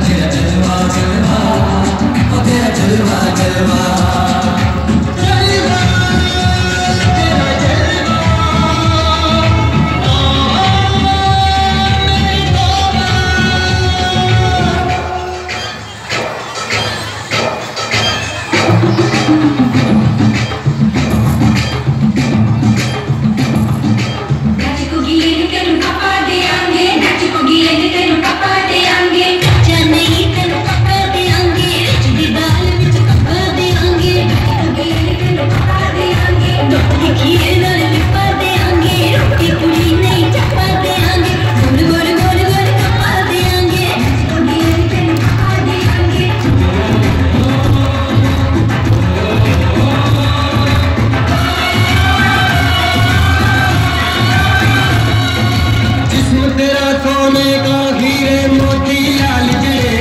do my, do my, do my तेरा सोने का हीरे मोती लाल ज़िले